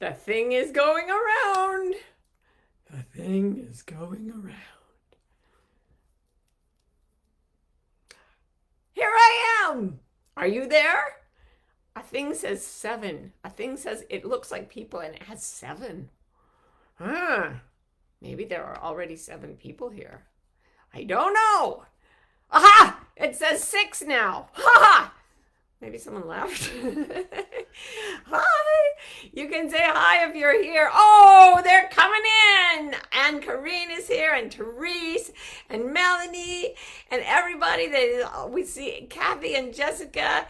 The thing is going around. The thing is going around. Here I am. Are you there? A thing says seven. A thing says it looks like people and it has seven. Ah, maybe there are already seven people here. I don't know. Aha! It says six now. Ha ha! Maybe someone left. hi! You can say hi if you're here. Oh, they're coming in! And Karine is here, and Therese, and Melanie, and everybody that we see, Kathy and Jessica.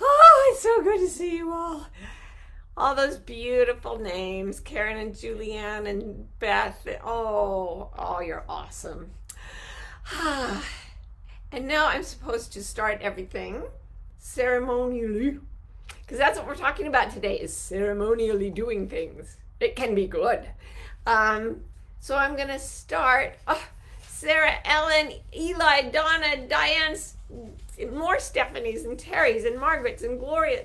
Oh, it's so good to see you all. All those beautiful names, Karen and Julianne and Beth. Oh, oh, you're awesome. and now I'm supposed to start everything ceremonially because that's what we're talking about today is ceremonially doing things. It can be good. Um, so i'm going to start. Oh, sarah ellen eli donna diane more stephanies and terrys and margarets and gloria.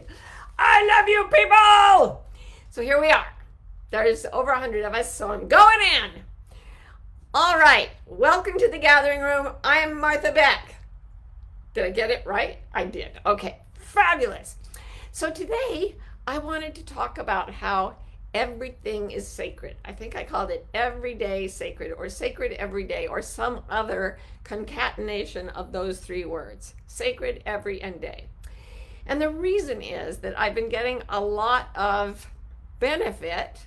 I love you people! So here we are. There's over a hundred of us so i'm going in. All right welcome to the gathering room. I'm martha beck. Did I get it right? I did. Okay, fabulous. So today I wanted to talk about how everything is sacred. I think I called it everyday sacred or sacred every day or some other concatenation of those three words sacred every and day. And the reason is that I've been getting a lot of benefit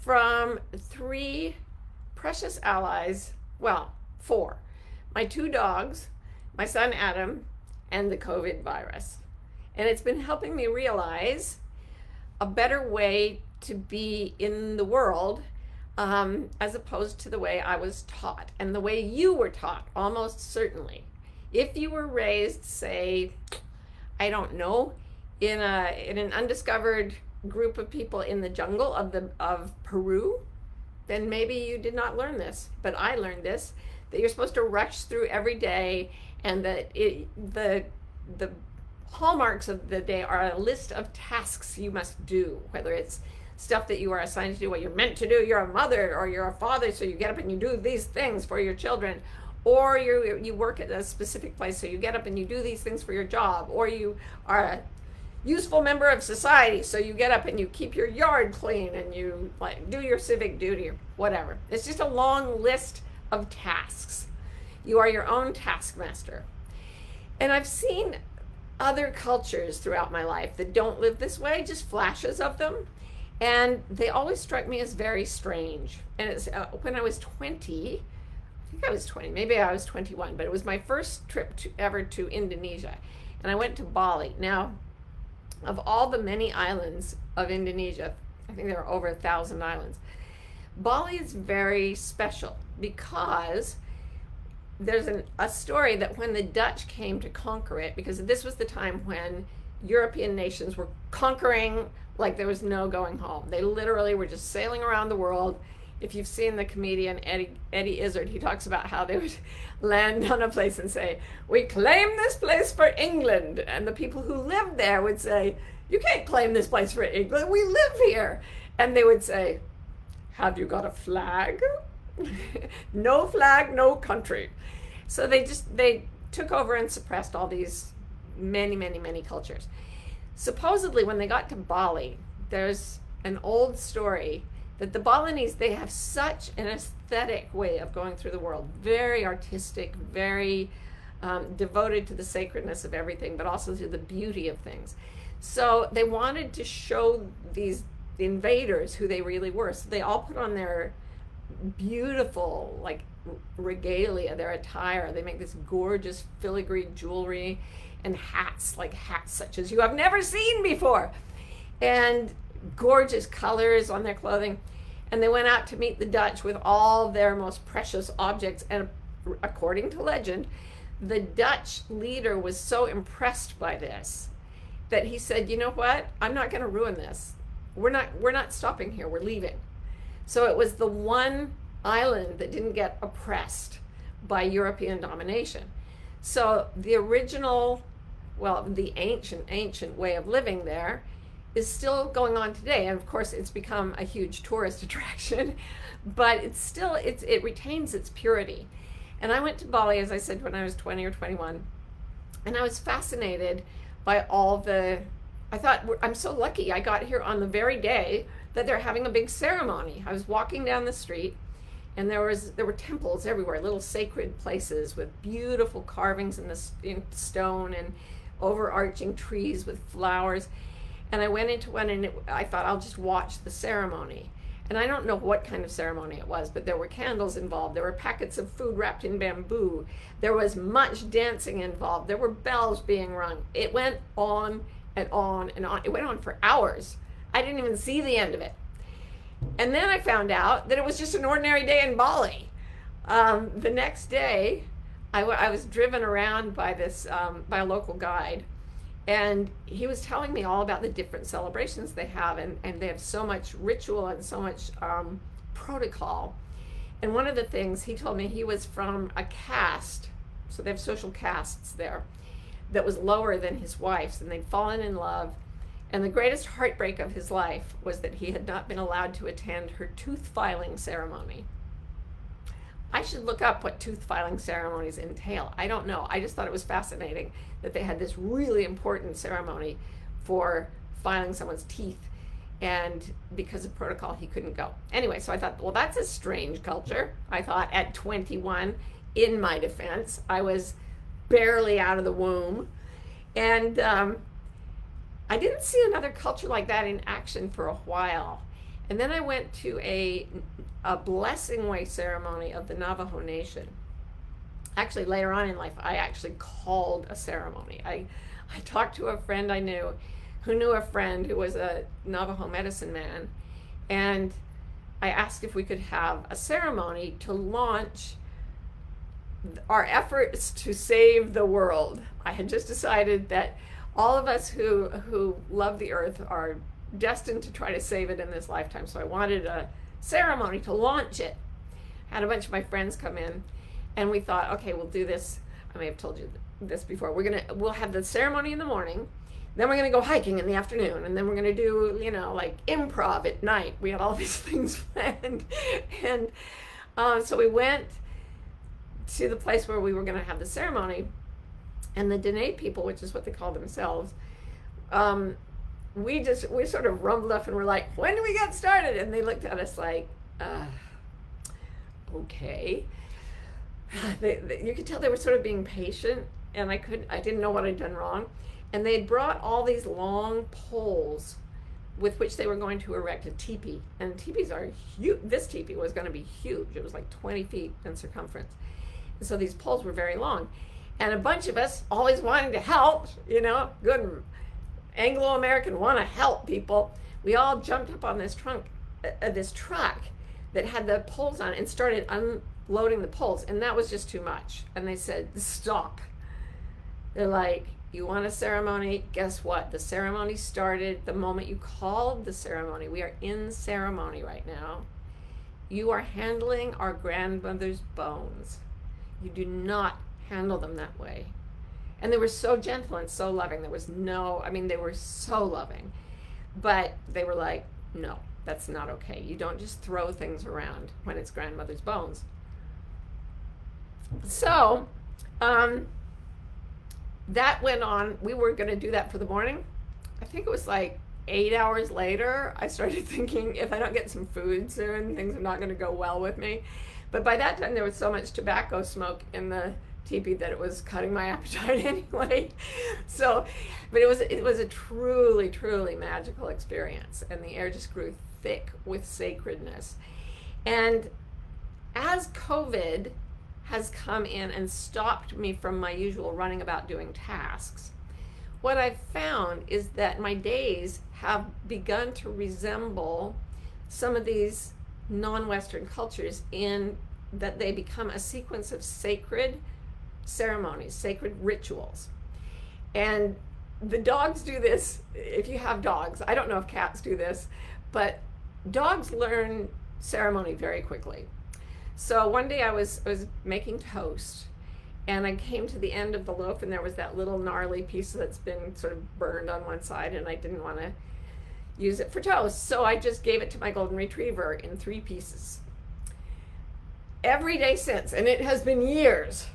from three precious allies, well, four. My two dogs, my son Adam, and the COVID virus. And it's been helping me realize a better way to be in the world um, as opposed to the way I was taught and the way you were taught, almost certainly. If you were raised, say, I don't know, in a in an undiscovered group of people in the jungle of the of Peru, then maybe you did not learn this. But I learned this that you're supposed to rush through every day and that it, the the hallmarks of the day are a list of tasks you must do, whether it's stuff that you are assigned to do, what you're meant to do. You're a mother or you're a father, so you get up and you do these things for your children, or you you work at a specific place, so you get up and you do these things for your job, or you are a useful member of society, so you get up and you keep your yard clean and you like do your civic duty or whatever. It's just a long list of tasks. You are your own taskmaster. And I've seen other cultures throughout my life that don't live this way, just flashes of them. And they always struck me as very strange. And it's uh, when I was 20, I think I was 20, maybe I was 21, but it was my first trip to, ever to Indonesia. And I went to Bali. Now, of all the many islands of Indonesia, I think there are over a thousand islands. Bali is very special because there's an, a story that when the Dutch came to conquer it, because this was the time when European nations were conquering like there was no going home. They literally were just sailing around the world. If you've seen the comedian Eddie, Eddie Izzard, he talks about how they would land on a place and say, We claim this place for England. And the people who lived there would say, You can't claim this place for England. We live here. And they would say, Have you got a flag? no flag, no country. So they just they took over and suppressed all these many, many, many cultures. Supposedly, when they got to Bali, there's an old story that the Balinese they have such an aesthetic way of going through the world, very artistic, very um, devoted to the sacredness of everything, but also to the beauty of things. So they wanted to show these invaders who they really were. So they all put on their beautiful like regalia, their attire. They make this gorgeous filigree jewelry and hats, like hats such as you have never seen before, and gorgeous colors on their clothing. And they went out to meet the Dutch with all their most precious objects. And according to legend, the Dutch leader was so impressed by this that he said, "You know what? I'm not going to ruin this. We're not. We're not stopping here. We're leaving." So it was the one island that didn't get oppressed by European domination. So the original, well, the ancient, ancient way of living there is still going on today. And of course, it's become a huge tourist attraction, but it's still, it's, it retains its purity. And I went to Bali, as I said, when I was 20 or 21, and I was fascinated by all the, I thought, I'm so lucky I got here on the very day that they're having a big ceremony. I was walking down the street and there was there were temples everywhere, little sacred places with beautiful carvings in the in stone and overarching trees with flowers. And I went into one and it, I thought I'll just watch the ceremony. And I don't know what kind of ceremony it was, but there were candles involved. There were packets of food wrapped in bamboo. There was much dancing involved. There were bells being rung. It went on and on and on. It went on for hours. I didn't even see the end of it. And then I found out that it was just an ordinary day in Bali. Um, the next day, I, was driven around by this um, by a local guide, and he was telling me all about the different celebrations they have, and, and they have so much ritual and so much um, protocol. And one of the things he told me he was from a caste, so they have social castes there, that was lower than his wife's, and they'd fallen in love and the greatest heartbreak of his life was that he had not been allowed to attend her tooth filing ceremony. I should look up what tooth filing ceremonies entail. I don't know. I just thought it was fascinating that they had this really important ceremony for filing someone's teeth. And because of protocol, he couldn't go. Anyway, so I thought, well, that's a strange culture. I thought at 21, in my defense, I was barely out of the womb. And um, I didn't see another culture like that in action for a while. And then I went to a, a blessing way ceremony of the Navajo Nation. Actually, later on in life, I actually called a ceremony. I, I talked to a friend I knew who knew a friend who was a Navajo medicine man. And I asked if we could have a ceremony to launch our efforts to save the world. I had just decided that all of us who who love the earth are destined to try to save it in this lifetime. So I wanted a ceremony to launch it. Had a bunch of my friends come in, and we thought, okay, we'll do this. I may have told you this before. We're gonna we'll have the ceremony in the morning, then we're gonna go hiking in the afternoon, and then we're gonna do you know like improv at night. We had all these things planned, and uh, so we went to the place where we were gonna have the ceremony and the Dene people, which is what they call themselves, um, we just we sort of rumbled up and we're like, when do we get started? And they looked at us like, uh, okay. They, they, you could tell they were sort of being patient, and I couldn't—I didn't know what I'd done wrong, and they'd brought all these long poles with which they were going to erect a teepee. And teepees are huge. This teepee was going to be huge. It was like 20 feet in circumference. And so these poles were very long and a bunch of us always wanting to help, you know, good Anglo American want to help people. We all jumped up on this trunk, uh, this truck that had the poles on it and started unloading the poles, and that was just too much. And they said, "Stop." They're like, "You want a ceremony? Guess what? The ceremony started the moment you called the ceremony. We are in ceremony right now. You are handling our grandmother's bones. You do not handle them that way. And they were so gentle and so loving. There was no, I mean, they were so loving. But they were like, no, that's not okay. You don't just throw things around when it's grandmother's bones. So, um, that went on. We were going to do that for the morning. I think it was like eight hours later, I started thinking if I don't get some food soon, things are not going to go well with me. But by that time, there was so much tobacco smoke in the teepee that it was cutting my appetite anyway. So, but it was it was a truly truly magical experience, and the air just grew thick with sacredness. And as COVID has come in and stopped me from my usual running about doing tasks, what I've found is that my days have begun to resemble some of these non Western cultures in that they become a sequence of sacred ceremonies, sacred rituals. And the dogs do this if you have dogs. I don't know if cats do this, but dogs learn ceremony very quickly. So one day I was I was making toast and I came to the end of the loaf and there was that little gnarly piece that's been sort of burned on one side and I didn't want to use it for toast. So I just gave it to my golden retriever in three pieces. Every day since, and it has been years,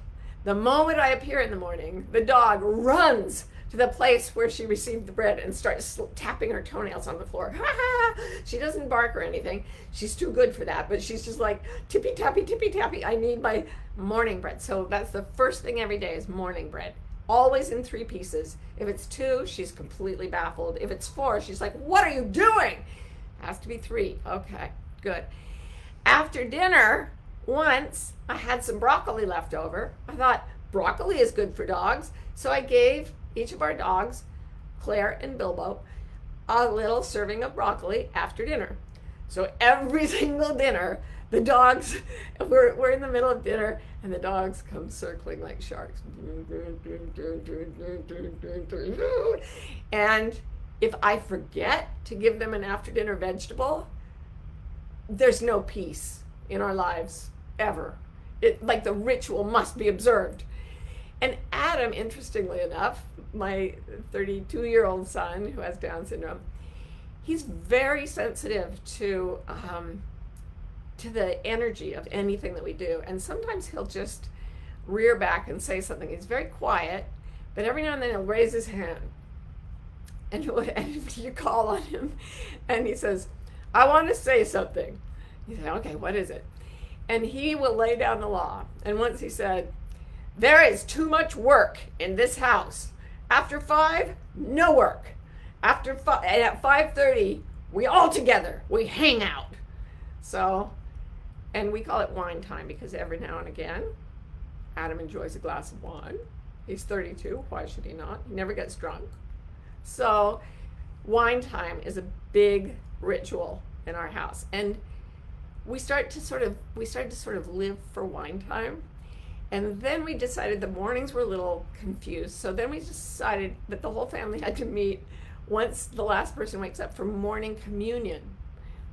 the moment I appear in the morning, the dog runs to the place where she received the bread and starts tapping her toenails on the floor. she doesn't bark or anything. She's too good for that, but she's just like tippy tappy, tippy tappy. I need my morning bread. So that's the first thing every day is morning bread. Always in three pieces. If it's two, she's completely baffled. If it's four, she's like, What are you doing? Has to be three. Okay, good. After dinner, once I had some broccoli left over. I thought broccoli is good for dogs. So I gave each of our dogs, Claire and Bilbo, a little serving of broccoli after dinner. So every single dinner, the dogs, we're, we're in the middle of dinner, and the dogs come circling like sharks. And if I forget to give them an after dinner vegetable, there's no peace in our lives ever. It, like the ritual must be observed. And Adam, interestingly enough, my 32 year old son who has Down syndrome, he's very sensitive to um, to the energy of anything that we do. And sometimes he'll just rear back and say something. He's very quiet, but every now and then he'll raise his hand. And, and you call on him, and he says, I want to say something. You say, okay, what is it? And he will lay down the law. And once he said, There is too much work in this house. After five, no work. After five, at five thirty, we all together we hang out. So, and we call it wine time because every now and again, Adam enjoys a glass of wine. He's 32. Why should he not? He never gets drunk. So, wine time is a big ritual in our house, and we start to sort of we started to sort of live for wine time and then we decided the mornings were a little confused. So then we decided that the whole family had to meet once the last person wakes up for morning communion,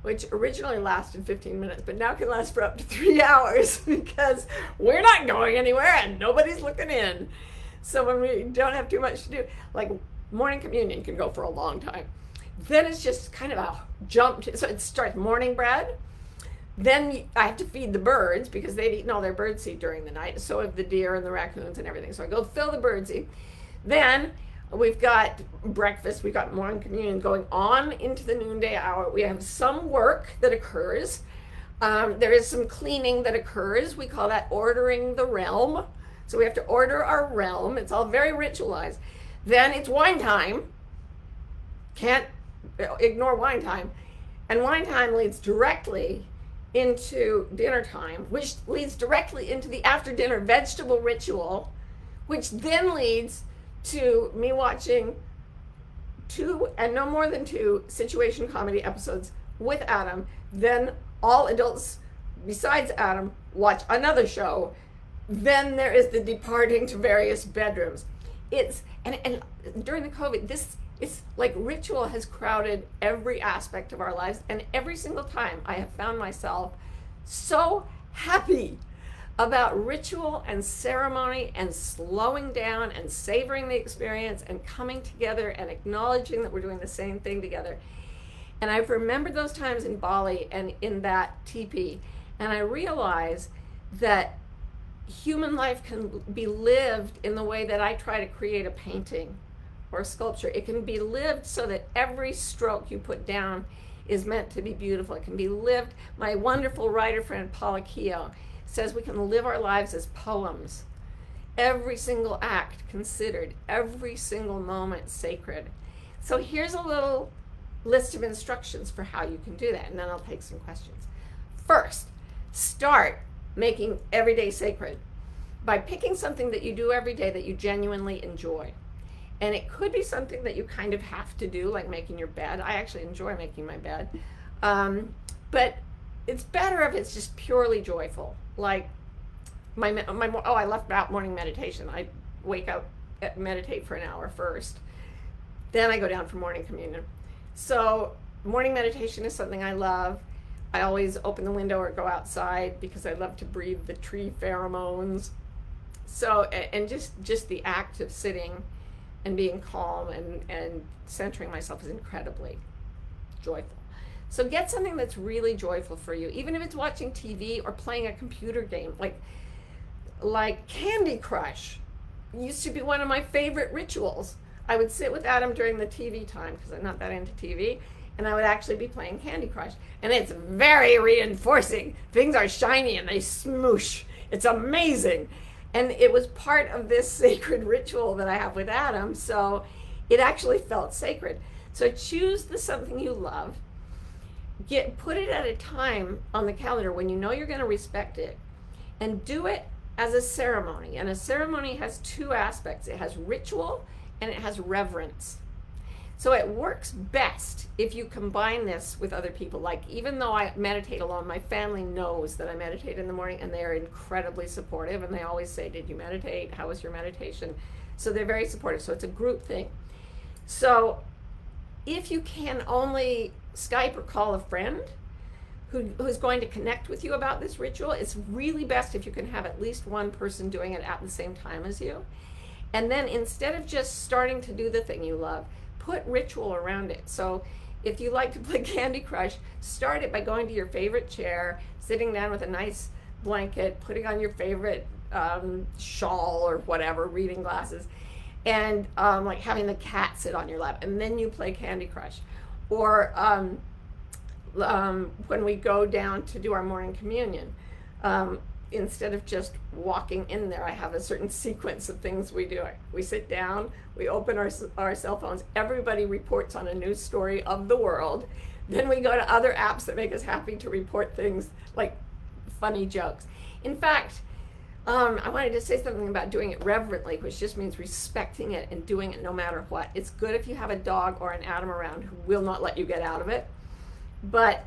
which originally lasted 15 minutes, but now can last for up to three hours because we're not going anywhere and nobody's looking in. So when we don't have too much to do, like morning communion can go for a long time. Then it's just kind of a jump. To, so it starts morning bread then I have to feed the birds because they've eaten all their birdseed during the night. So have the deer and the raccoons and everything. So I go fill the birdseed. Then we've got breakfast. We've got morning communion going on into the noonday hour. We have some work that occurs. Um, there is some cleaning that occurs. We call that ordering the realm. So we have to order our realm. It's all very ritualized. Then it's wine time. Can't ignore wine time. And wine time leads directly into dinner time, which leads directly into the after dinner vegetable ritual, which then leads to me watching two and no more than two situation comedy episodes with Adam. Then all adults besides Adam watch another show. Then there is the departing to various bedrooms. It's and and during the COVID, this it's like ritual has crowded every aspect of our lives and every single time i have found myself so happy about ritual and ceremony and slowing down and savoring the experience and coming together and acknowledging that we're doing the same thing together. And i've remembered those times in bali and in that teepee and i realize that human life can be lived in the way that i try to create a painting or sculpture. It can be lived so that every stroke you put down is meant to be beautiful. It can be lived. My wonderful writer friend Paula Keough says we can live our lives as poems. Every single act considered, every single moment sacred. So here's a little list of instructions for how you can do that, and then I'll take some questions. First, start making every day sacred by picking something that you do every day that you genuinely enjoy. And it could be something that you kind of have to do, like making your bed. I actually enjoy making my bed. Um, but it's better if it's just purely joyful. Like my, my, oh, I left out morning meditation. I wake up, eh, meditate for an hour first. Then I go down for morning communion. So morning meditation is something I love. I always open the window or go outside because I love to breathe the tree pheromones. So, and just, just the act of sitting and being calm and, and centering myself is incredibly joyful. So get something that's really joyful for you, even if it's watching TV or playing a computer game, like like Candy Crush. Used to be one of my favorite rituals. I would sit with Adam during the TV time because I'm not that into TV, and I would actually be playing Candy Crush. And it's very reinforcing. Things are shiny and they smoosh. It's amazing. And it was part of this sacred ritual that I have with Adam. So it actually felt sacred. So choose the something you love. Get put it at a time on the calendar when you know you're going to respect it and do it as a ceremony. And a ceremony has two aspects. It has ritual and it has reverence. So it works best if you combine this with other people. Like, even though I meditate alone, my family knows that I meditate in the morning and they are incredibly supportive. And they always say, Did you meditate? How was your meditation? So they're very supportive. So it's a group thing. So if you can only Skype or call a friend who, who's going to connect with you about this ritual, it's really best if you can have at least one person doing it at the same time as you. And then instead of just starting to do the thing you love, put ritual around it. So if you like to play Candy Crush, start it by going to your favorite chair, sitting down with a nice blanket, putting on your favorite um, shawl or whatever, reading glasses, and um, like having the cat sit on your lap, and then you play Candy Crush. Or um, um when we go down to do our morning communion, um, instead of just walking in there, I have a certain sequence of things we do. We sit down, we open our, our cell phones, everybody reports on a news story of the world. Then we go to other apps that make us happy to report things like funny jokes. In fact, um, I wanted to say something about doing it reverently, which just means respecting it and doing it no matter what. It's good if you have a dog or an Adam around who will not let you get out of it. But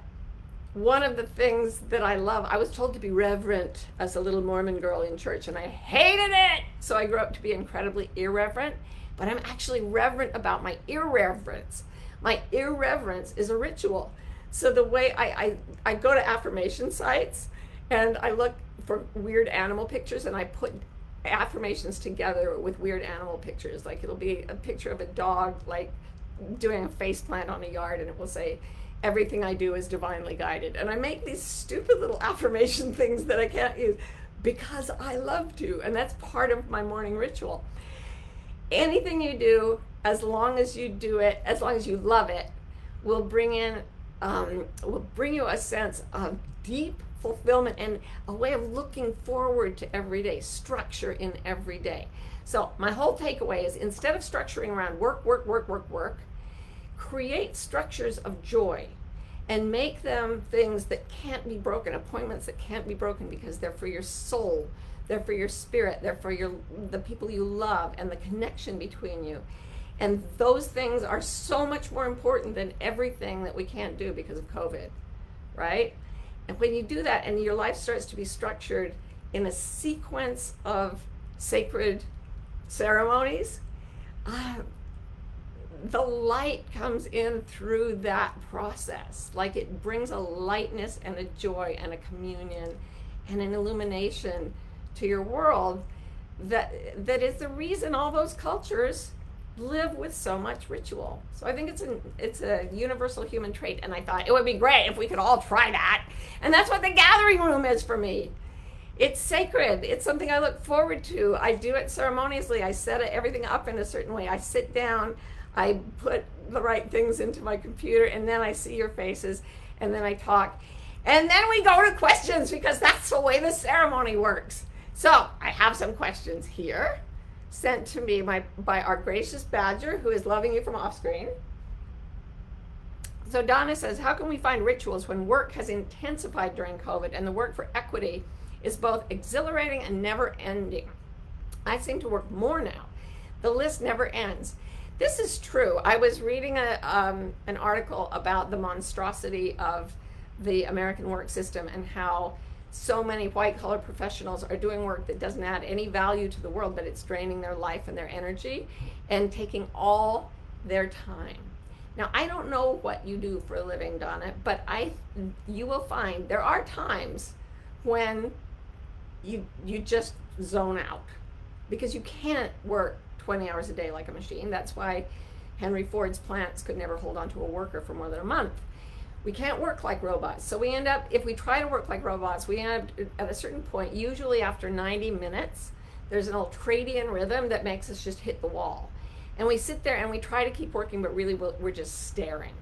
one of the things that I love, I was told to be reverent as a little Mormon girl in church, and I hated it. So I grew up to be incredibly irreverent, but I'm actually reverent about my irreverence. My irreverence is a ritual. So the way I, I, I go to affirmation sites and I look for weird animal pictures and I put affirmations together with weird animal pictures. Like it'll be a picture of a dog like doing a face plant on a yard and it will say, everything I do is divinely guided. And I make these stupid little affirmation things that I can't use because I love to. And that's part of my morning ritual. Anything you do, as long as you do it, as long as you love it, will bring in, um, will bring you a sense of deep fulfillment and a way of looking forward to every day, structure in every day. So my whole takeaway is instead of structuring around work, work, work, work, work, create structures of joy and make them things that can't be broken, appointments that can't be broken because they're for your soul, they're for your spirit, they're for your the people you love and the connection between you. And those things are so much more important than everything that we can't do because of COVID, right? And when you do that and your life starts to be structured in a sequence of sacred ceremonies, uh, the light comes in through that process. Like it brings a lightness and a joy and a communion and an illumination to your world that that is the reason all those cultures live with so much ritual. So I think it's an it's a universal human trait and I thought it would be great if we could all try that. And that's what the gathering room is for me. It's sacred. It's something I look forward to. I do it ceremoniously. I set everything up in a certain way. I sit down, I put the right things into my computer, and then I see your faces, and then I talk. And then we go to questions because that's the way the ceremony works. So I have some questions here sent to me by, by our gracious badger who is loving you from off screen. So Donna says, how can we find rituals when work has intensified during COVID and the work for equity is both exhilarating and never ending? I seem to work more now. The list never ends. This is true. I was reading a, um, an article about the monstrosity of the American work system and how so many white collar professionals are doing work that doesn't add any value to the world, but it's draining their life and their energy and taking all their time. Now, I don't know what you do for a living, Donna, but I, you will find there are times when you you just zone out because you can't work 20 hours a day like a machine. That's why Henry Ford's plants could never hold on to a worker for more than a month. We can't work like robots. So we end up, if we try to work like robots, we end up at a certain point, usually after 90 minutes, there's an ultradian rhythm that makes us just hit the wall. And we sit there and we try to keep working, but really we're just staring.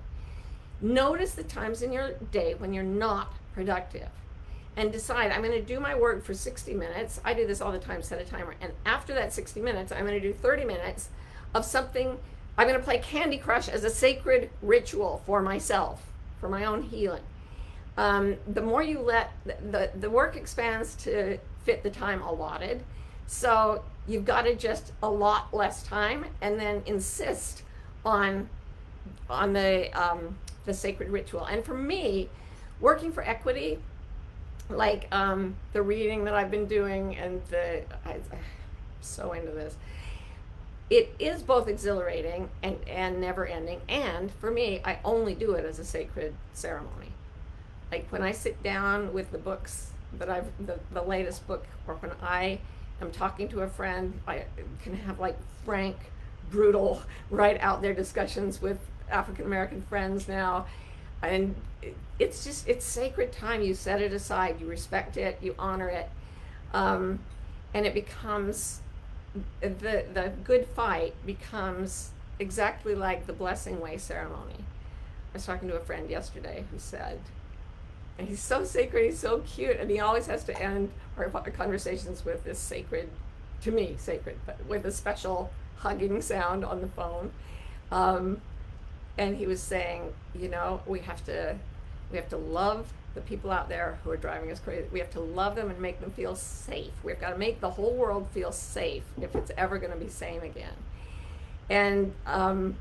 Notice the times in your day when you're not productive and decide I'm going to do my work for 60 minutes. I do this all the time, set a timer. And after that 60 minutes, I'm going to do 30 minutes of something. I'm going to play Candy Crush as a sacred ritual for myself, for my own healing. Um, the more you let the, the, work expands to fit the time allotted. So you've got to just a lot less time and then insist on on the um, the sacred ritual. And for me, working for equity, like um, the reading that I've been doing and the I, am so into this. It is both exhilarating and, and never ending. And for me, I only do it as a sacred ceremony. Like when I sit down with the books that I've, the, the latest book, or when I am talking to a friend, I can have like frank, brutal, right out there discussions with African American friends now and it's just it's sacred time. You set it aside you respect it you honor it. Um, and it becomes the the good fight becomes exactly like the blessing way ceremony. I was talking to a friend yesterday who said and he's so sacred he's so cute and he always has to end our conversations with this sacred to me sacred but with a special hugging sound on the phone. Um, and he was saying, you know, we have to we have to love the people out there who are driving us crazy. We have to love them and make them feel safe. We've got to make the whole world feel safe if it's ever going to be sane again. And um,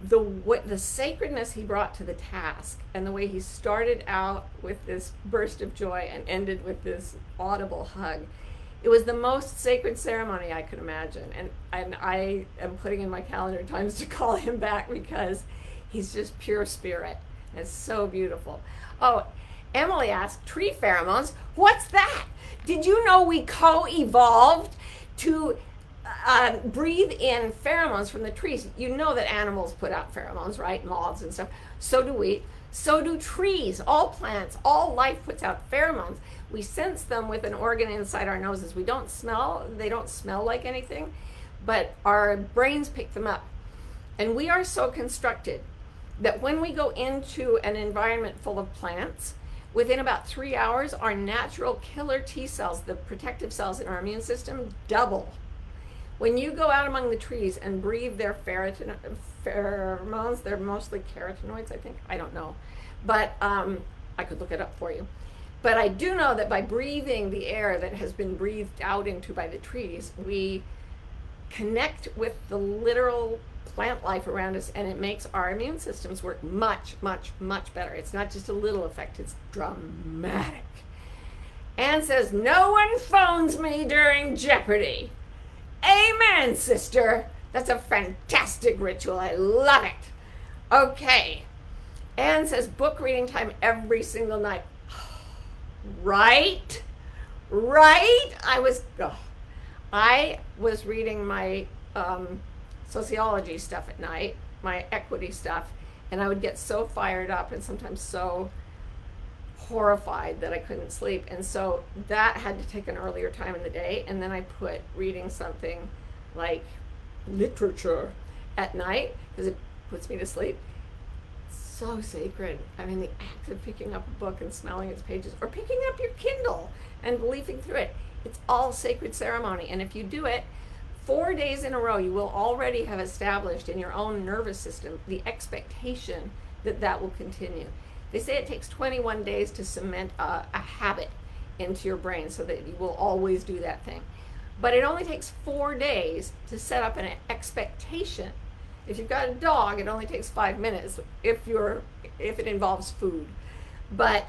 the what the sacredness he brought to the task, and the way he started out with this burst of joy and ended with this audible hug, it was the most sacred ceremony I could imagine. And, and I am putting in my calendar times to call him back because he's just pure spirit. It's so beautiful. Oh, Emily asked, tree pheromones, what's that? Did you know we co evolved to uh, breathe in pheromones from the trees? You know that animals put out pheromones, right? Moths and stuff. So do we. So do trees. All plants, all life puts out pheromones we sense them with an organ inside our noses. We don't smell, they don't smell like anything, but our brains pick them up. And we are so constructed that when we go into an environment full of plants, within about three hours, our natural killer T cells, the protective cells in our immune system, double. When you go out among the trees and breathe their pheromones, they're mostly carotenoids, I think. I don't know. But um, I could look it up for you. But I do know that by breathing the air that has been breathed out into by the trees, we connect with the literal plant life around us and it makes our immune systems work much, much, much better. It's not just a little effect, it's dramatic. Anne says, No one phones me during Jeopardy. Amen, sister. That's a fantastic ritual. I love it. Okay. Anne says, book reading time every single night. Right? Right? I was, oh, I was reading my um, sociology stuff at night, my equity stuff, and I would get so fired up and sometimes so horrified that I couldn't sleep. And so that had to take an earlier time in the day. And then I put reading something like literature at night because it puts me to sleep so sacred. I mean, the act of picking up a book and smelling its pages, or picking up your Kindle and leafing through it, it's all sacred ceremony. And if you do it four days in a row, you will already have established in your own nervous system the expectation that that will continue. They say it takes 21 days to cement a, a habit into your brain so that you will always do that thing. But it only takes four days to set up an expectation if you've got a dog, it only takes five minutes if you're if it involves food. But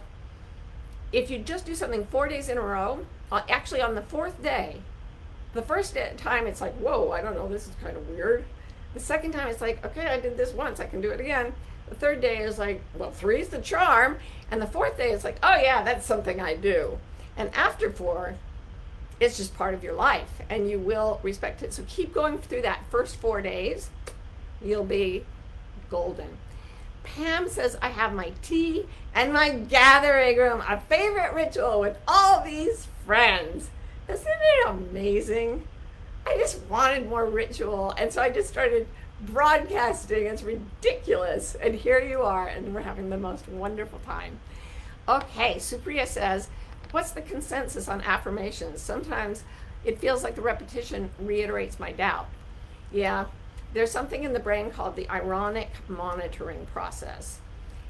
if you just do something four days in a row, uh, actually on the fourth day, the first time it's like, whoa, I don't know, this is kind of weird. The second time it's like, okay, I did this once, I can do it again. The third day is like, well, three's the charm. And the fourth day is like, oh yeah, that's something I do. And after four, it's just part of your life and you will respect it. So keep going through that first four days you'll be golden. Pam says, I have my tea and my gathering room, a favorite ritual with all these friends. Isn't it amazing? I just wanted more ritual. And so I just started broadcasting. It's ridiculous. And here you are, and we're having the most wonderful time. Okay, Supriya says, What's the consensus on affirmations? Sometimes it feels like the repetition reiterates my doubt. Yeah, there's something in the brain called the ironic monitoring process.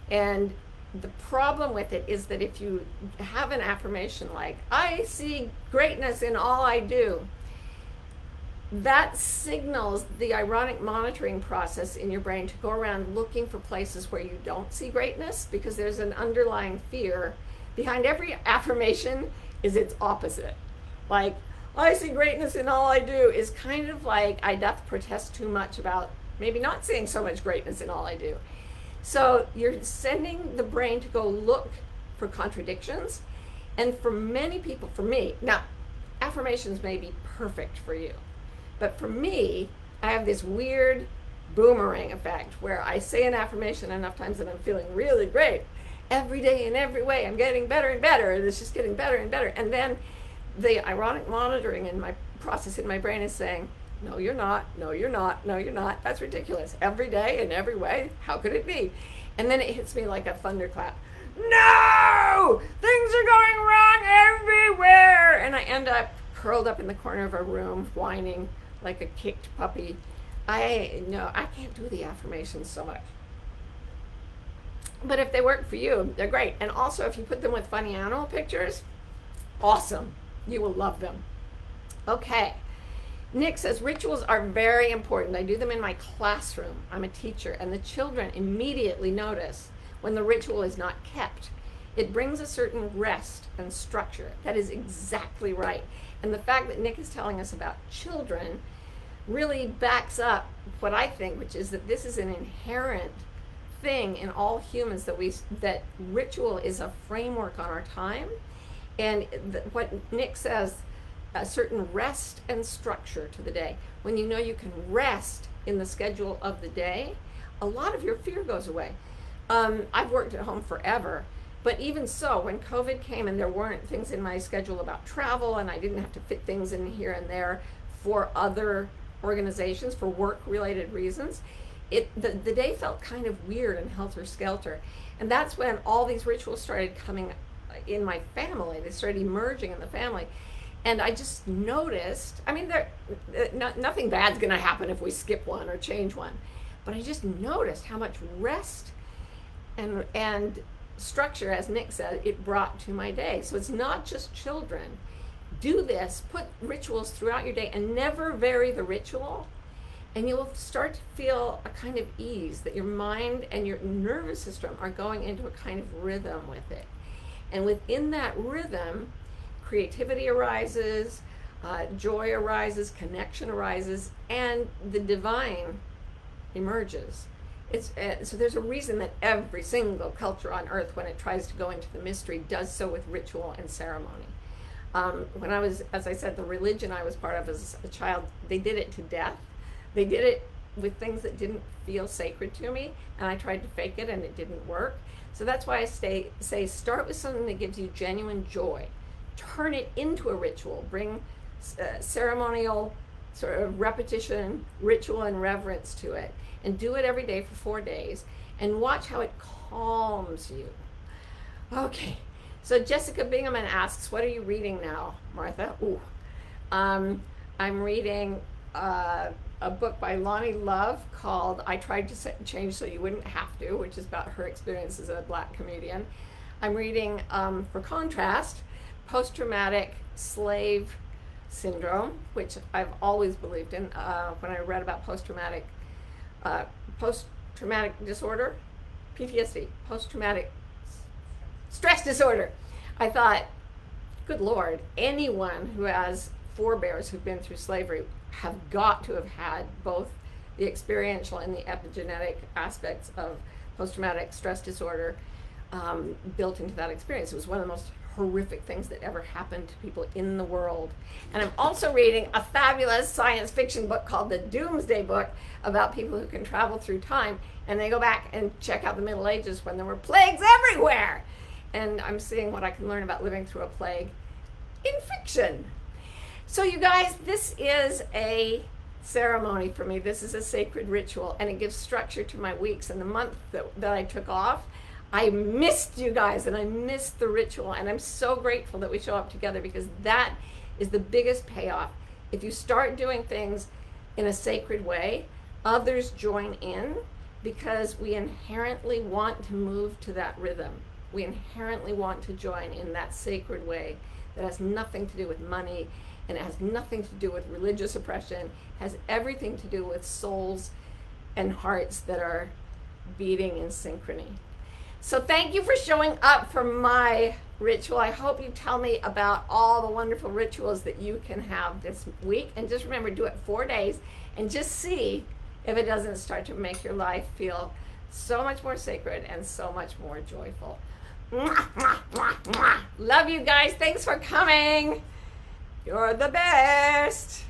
And the problem with it is that if you have an affirmation like, I see greatness in all I do, that signals the ironic monitoring process in your brain to go around looking for places where you don't see greatness because there's an underlying fear behind every affirmation is its opposite. Like, I see greatness in all I do is kind of like I doth protest too much about maybe not seeing so much greatness in all I do. So you're sending the brain to go look for contradictions. And for many people, for me, now affirmations may be perfect for you, but for me, I have this weird boomerang effect where I say an affirmation enough times that I'm feeling really great every day in every way. I'm getting better and better. And it's just getting better and better. And then the ironic monitoring in my process in my brain is saying, no, you're not. No, you're not. No, you're not. That's ridiculous. Every day in every way. How could it be? And then it hits me like a thunderclap. No! Things are going wrong everywhere! And I end up curled up in the corner of a room, whining like a kicked puppy. I no, I can't do the affirmations so much. But if they work for you, they're great. And also, if you put them with funny animal pictures, awesome. You will love them. Okay. Nick says rituals are very important. I do them in my classroom. I'm a teacher, and the children immediately notice when the ritual is not kept. It brings a certain rest and structure. That is exactly right. And the fact that Nick is telling us about children really backs up what I think, which is that this is an inherent thing in all humans that we that ritual is a framework on our time and th- what nick says a certain rest and structure to the day. When you know you can rest in the schedule of the day a lot of your fear goes away. Um, i've worked at home forever but even so when covid came and there weren't things in my schedule about travel and i didn't have to fit things in here and there for other organizations for work related reasons it the, the day felt kind of weird and helter skelter and that's when all these rituals started coming in my family. They started emerging in the family. And i just noticed i mean there uh, not, nothing bad's going to happen if we skip one or change one. But i just noticed how much rest and and structure as nick said it brought to my day. So it's not just children. Do this put rituals throughout your day and never vary the ritual and you'll start to feel a kind of ease that your mind and your nervous system are going into a kind of rhythm with it. And within that rhythm, creativity arises, uh, joy arises, connection arises, and the divine emerges. It's, uh, so there's a reason that every single culture on earth, when it tries to go into the mystery, does so with ritual and ceremony. Um, when I was, as I said, the religion I was part of as a child, they did it to death they did it with things that didn't feel sacred to me, and I tried to fake it and it didn't work. So that's why I stay, say start with something that gives you genuine joy. Turn it into a ritual. Bring uh, ceremonial sort of repetition, ritual, and reverence to it. And do it every day for four days and watch how it calms you. Okay, so Jessica Bingaman asks, What are you reading now, Martha? Ooh. Um, I'm reading uh, a book by Loni Love called I Tried to Change So You Wouldn't Have to, which is about her experience as a black comedian. I'm reading, um, for contrast, Post Traumatic Slave Syndrome, which I've always believed in. Uh, when I read about post traumatic uh, post traumatic disorder, PTSD, post traumatic stress disorder, I thought, good Lord, anyone who has forebears who've been through slavery have got to have had both the experiential and the epigenetic aspects of post traumatic stress disorder um, built into that experience. It was one of the most horrific things that ever happened to people in the world. And I'm also reading a fabulous science fiction book called The Doomsday Book about people who can travel through time and they go back and check out the Middle Ages when there were plagues everywhere. And I'm seeing what I can learn about living through a plague in fiction. So, you guys, this is a ceremony for me. This is a sacred ritual, and it gives structure to my weeks and the month that, that I took off. I missed you guys and I missed the ritual, and I'm so grateful that we show up together because that is the biggest payoff. If you start doing things in a sacred way, others join in because we inherently want to move to that rhythm. We inherently want to join in that sacred way that has nothing to do with money and it has nothing to do with religious oppression, has everything to do with souls and hearts that are beating in synchrony. So thank you for showing up for my ritual. I hope you tell me about all the wonderful rituals that you can have this week. And just remember, do it four days and just see if it doesn't start to make your life feel so much more sacred and so much more joyful. Love you guys. Thanks for coming. You're the best.